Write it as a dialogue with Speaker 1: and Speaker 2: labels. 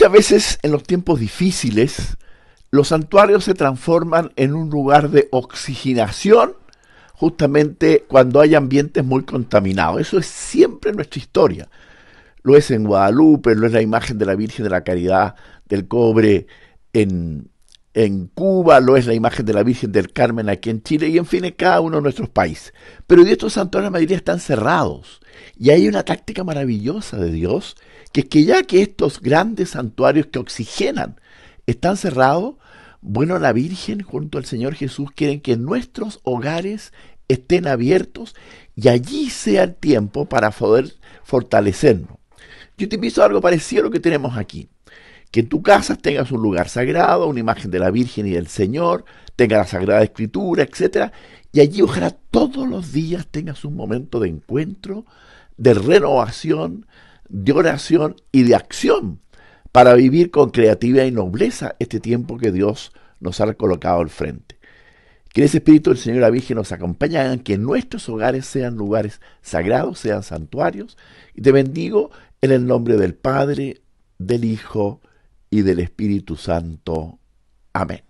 Speaker 1: Muchas veces en los tiempos difíciles, los santuarios se transforman en un lugar de oxigenación justamente cuando hay ambientes muy contaminados. Eso es siempre nuestra historia. Lo es en Guadalupe, lo es la imagen de la Virgen de la Caridad del Cobre en, en Cuba, lo es la imagen de la Virgen del Carmen aquí en Chile y en fin en cada uno de nuestros países. Pero hoy estos santuarios la mayoría están cerrados y hay una táctica maravillosa de Dios que es que ya que estos grandes santuarios que oxigenan están cerrados, bueno, la Virgen junto al Señor Jesús quieren que nuestros hogares estén abiertos y allí sea el tiempo para poder fortalecernos. Yo te a algo parecido a lo que tenemos aquí. Que en tu casa tengas un lugar sagrado, una imagen de la Virgen y del Señor, tenga la Sagrada Escritura, etc. Y allí ojalá todos los días tengas un momento de encuentro, de renovación, de oración y de acción para vivir con creatividad y nobleza este tiempo que Dios nos ha colocado al frente. Que ese Espíritu del Señor la Virgen nos acompañen, que nuestros hogares sean lugares sagrados, sean santuarios. Y te bendigo en el nombre del Padre, del Hijo y del Espíritu Santo. Amén.